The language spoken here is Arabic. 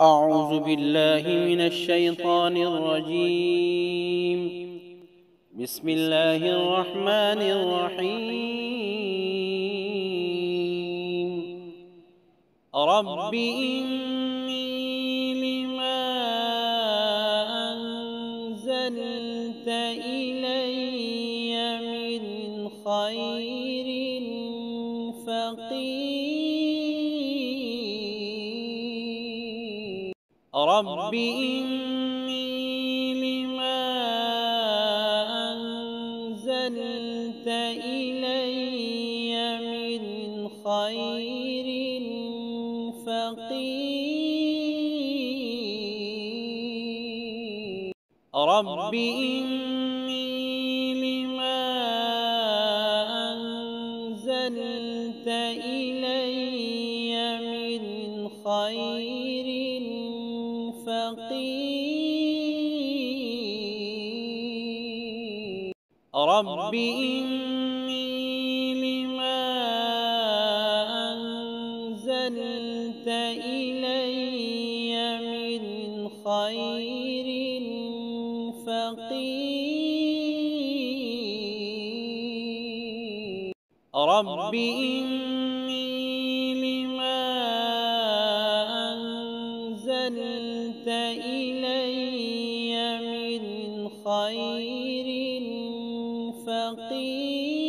أعوذ بالله من الشيطان الرجيم. بسم الله الرحمن الرحيم. رب إني لما أنزلت إلي من خير فقير. رب إني لما أنزلت إلي من خير فقير رب إني لما أنزلت إلي من خير فقير. رب إني لما أنزلت إلي من خير فقير. رب إني لما أنزلت إلي من خير فقير.